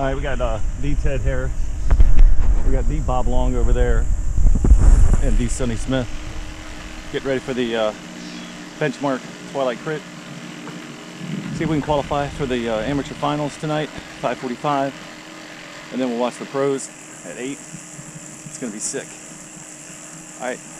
All right, we got uh, D. Ted Harris. We got D. Bob Long over there, and D. Sonny Smith. Getting ready for the uh, benchmark Twilight Crit. See if we can qualify for the uh, amateur finals tonight, 5:45, and then we'll watch the pros at 8. It's gonna be sick. All right.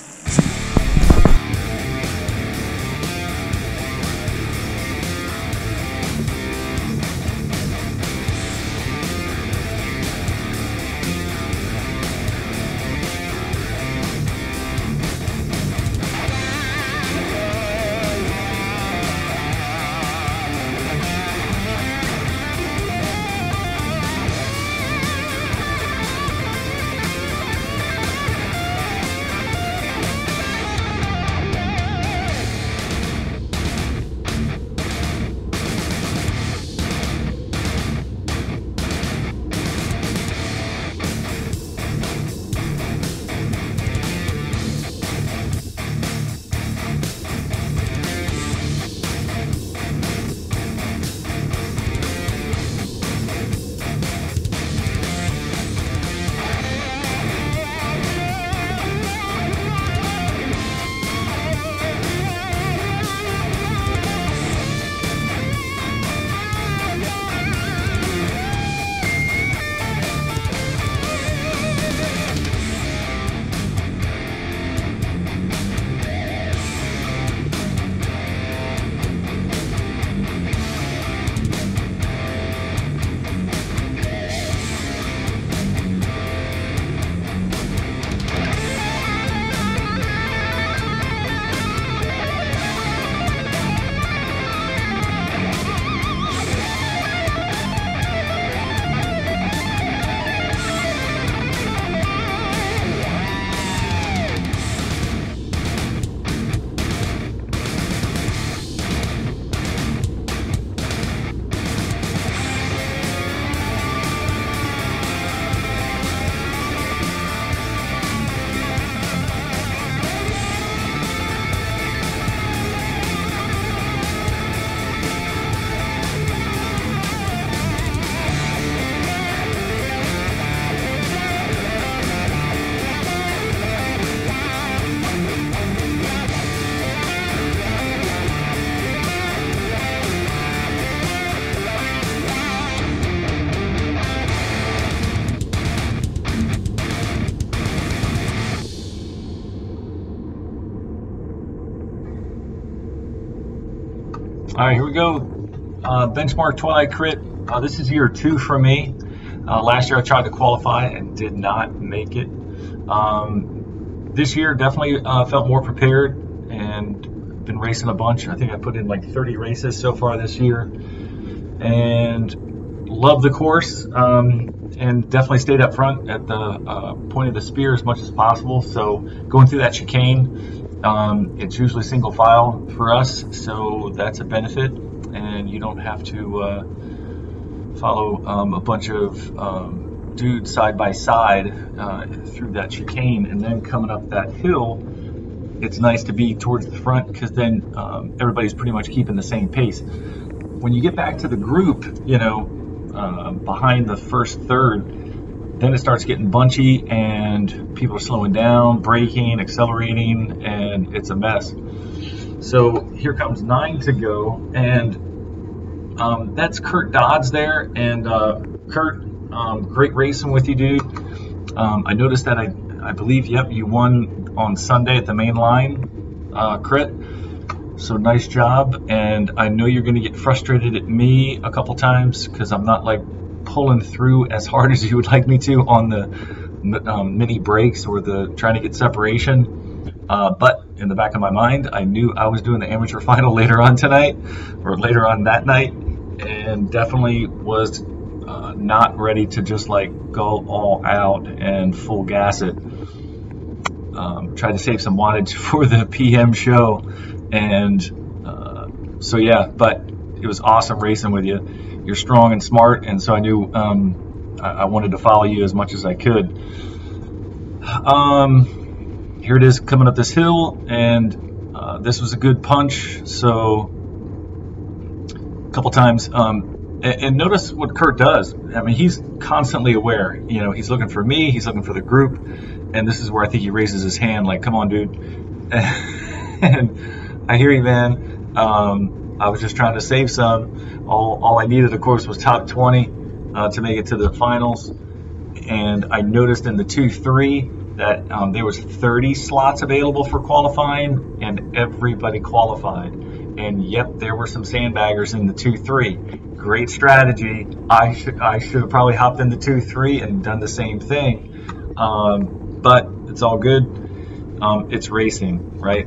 All right, here we go. Uh, benchmark Twilight Crit. Uh, this is year two for me. Uh, last year I tried to qualify and did not make it. Um, this year definitely uh, felt more prepared and been racing a bunch. I think I put in like 30 races so far this year and love the course um, and definitely stayed up front at the uh, point of the spear as much as possible. So going through that chicane, um, it's usually single file for us, so that's a benefit, and you don't have to uh, follow um, a bunch of um, dudes side by side uh, through that chicane, and then coming up that hill. It's nice to be towards the front because then um, everybody's pretty much keeping the same pace. When you get back to the group, you know, uh, behind the first third, then it starts getting bunchy and people are slowing down, braking, accelerating, and it's a mess. So here comes nine to go, and um, that's Kurt Dodds there. And uh, Kurt, um, great racing with you, dude. Um, I noticed that I, I believe, yep, you won on Sunday at the main line, uh, crit. So nice job. And I know you're going to get frustrated at me a couple times because I'm not like pulling through as hard as you would like me to on the um, mini breaks or the trying to get separation. Uh, but in the back of my mind, I knew I was doing the amateur final later on tonight or later on that night, and definitely was uh, not ready to just like go all out and full gas it. Um, tried to save some wattage for the PM show, and uh, so yeah, but it was awesome racing with you you're strong and smart, and so I knew um, I, I, wanted to follow you as much as I could. Um, here it is coming up this hill, and uh, this was a good punch. So a couple times, um, and, and notice what Kurt does. I mean, he's constantly aware. You know, he's looking for me, he's looking for the group, and this is where I think he raises his hand, like, "Come on, dude." and I hear you, man. Um, I was just trying to save some. All, all I needed, of course, was top 20 uh, to make it to the finals. And I noticed in the 2-3 that um, there was 30 slots available for qualifying, and everybody qualified. And yep, there were some sandbaggers in the 2-3. Great strategy. I should I should have probably hopped in the 2-3 and done the same thing. Um, but it's all good. Um, it's racing, right?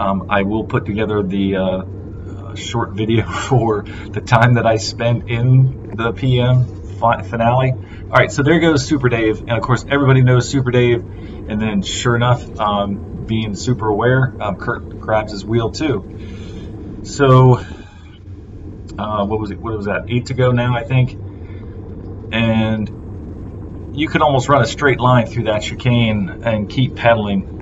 Um, I will put together the uh, uh short video for the time that I spent in the PM finale. All right, so there goes Super Dave, and of course everybody knows Super Dave. And then, sure enough, um, being super aware, um, Kurt grabs his wheel too. So, uh, what was it? What was that? Eight to go now, I think. And you could almost run a straight line through that chicane and keep pedaling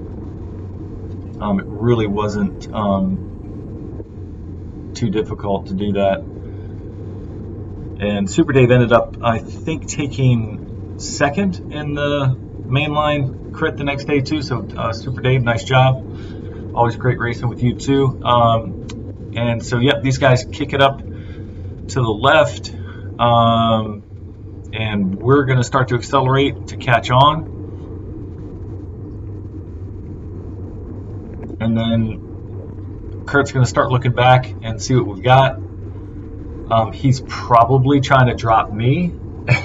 um, it really wasn't um, too difficult to do that. And Super Dave ended up, I think, taking second in the mainline crit the next day too. So uh, Super Dave, nice job. Always great racing with you too. Um, and so, yep, these guys kick it up to the left. Um, and we're going to start to accelerate to catch on. And then Kurt's going to start looking back and see what we've got. Um, he's probably trying to drop me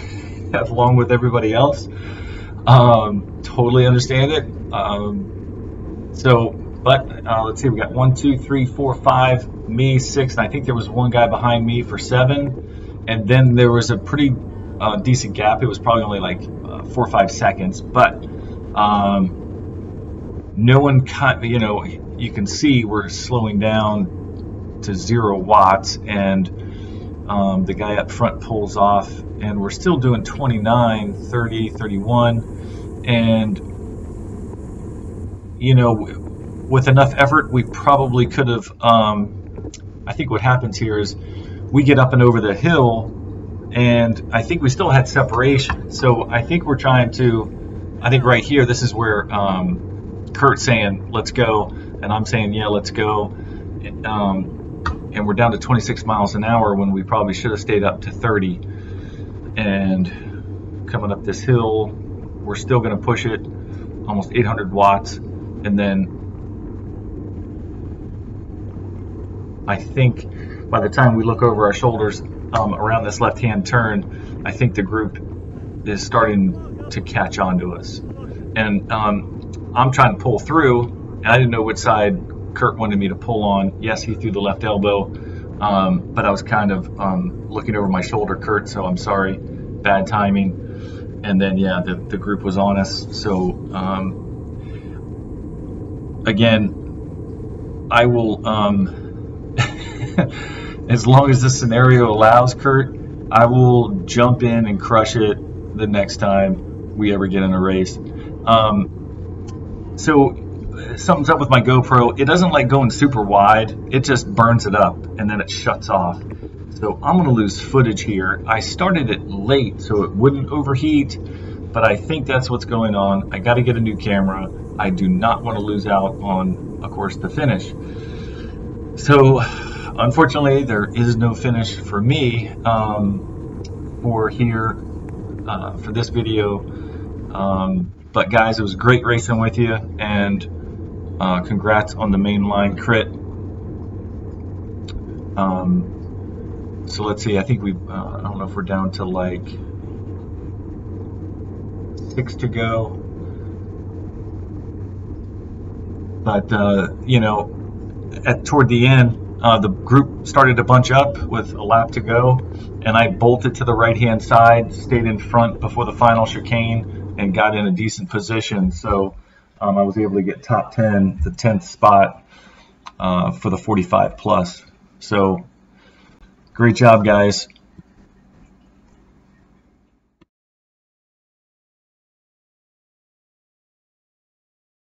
along with everybody else. Um, totally understand it. Um, so, but uh, let's see, we got one, two, three, four, five, me, six, and I think there was one guy behind me for seven. And then there was a pretty uh, decent gap. It was probably only like uh, four or five seconds, but um, no one cut, you know, you can see we're slowing down to zero watts and um, the guy up front pulls off and we're still doing 29, 30, 31 and you know, with enough effort, we probably could have, um, I think what happens here is we get up and over the hill and I think we still had separation. So I think we're trying to, I think right here, this is where um, Kurt saying, let's go, and I'm saying, yeah, let's go. Um, and we're down to 26 miles an hour when we probably should have stayed up to 30. And coming up this hill, we're still going to push it almost 800 watts. And then I think by the time we look over our shoulders um, around this left hand turn, I think the group is starting to catch on to us. And um, I'm trying to pull through, and I didn't know which side Kurt wanted me to pull on. Yes, he threw the left elbow, um, but I was kind of um, looking over my shoulder, Kurt, so I'm sorry. Bad timing. And then, yeah, the, the group was on us. So, um, again, I will, um, as long as the scenario allows, Kurt, I will jump in and crush it the next time we ever get in a race. Um, so something's up with my GoPro. It doesn't like going super wide. It just burns it up and then it shuts off. So I'm going to lose footage here. I started it late so it wouldn't overheat, but I think that's what's going on. I got to get a new camera. I do not want to lose out on, of course, the finish. So unfortunately, there is no finish for me um, for here uh, for this video. Um, but guys, it was great racing with you, and uh, congrats on the mainline crit. Um, so let's see. I think we. Uh, I don't know if we're down to like six to go, but uh, you know, at toward the end, uh, the group started to bunch up with a lap to go, and I bolted to the right hand side, stayed in front before the final chicane and got in a decent position. So um, I was able to get top 10, the 10th spot uh, for the 45 plus. So great job, guys.